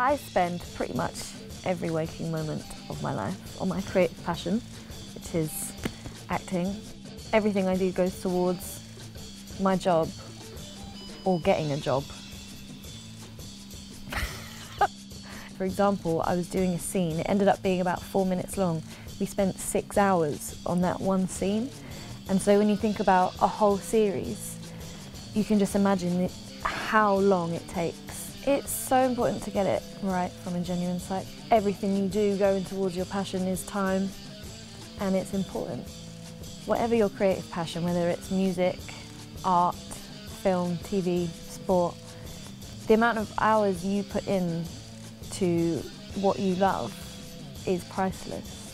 I spend pretty much every waking moment of my life on my creative passion, which is acting. Everything I do goes towards my job or getting a job. For example, I was doing a scene, it ended up being about four minutes long. We spent six hours on that one scene. And so when you think about a whole series, you can just imagine how long it takes. It's so important to get it right from a genuine site. Everything you do going towards your passion is time and it's important. Whatever your creative passion, whether it's music, art, film, TV, sport, the amount of hours you put in to what you love is priceless.